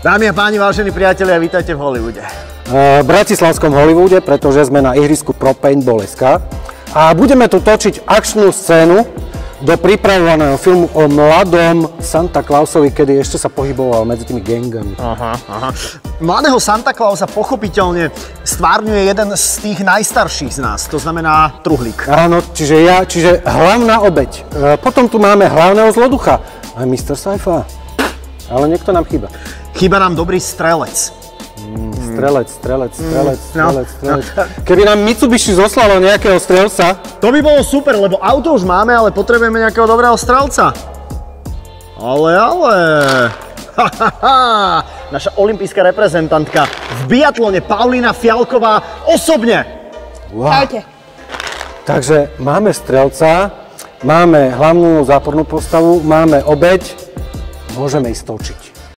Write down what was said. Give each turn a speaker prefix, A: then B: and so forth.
A: Dámy a páni, vážení priatelia, vítajte v Hollywoode.
B: v Bratislavskom Hollywoode, pretože sme na ihrisku Pro Paintball.sk a budeme tu točiť akčnú scénu do pripravovaného filmu o mladom Santa Clausovi, kedy ešte sa pohyboval medzi tými gangami.
A: Aha, aha. Mladého Santa Clausa pochopiteľne stvárňuje jeden z tých najstarších z nás, to znamená truhlík.
B: Áno, čiže ja, čiže hlavná obeď. E, potom tu máme hlavného zloducha, aj Mr. Saifa. Ale niekto nám chýba.
A: Chýba nám dobrý strelec.
B: Strelec, strelec, strelec,
A: no,
B: strelec, strelec. Keby nám Mitsubishi zoslalo nejakého strelca,
A: To by bolo super, lebo auto už máme, ale potrebujeme nejakého dobrého strelca. Ale, ale... Ha, ha, ha. Naša olimpijská reprezentantka v biatlone Paulína Fialková osobne.
B: wow. Takže máme strelca, máme hlavnú zápornú postavu, máme obeď, môžeme ísť točiť.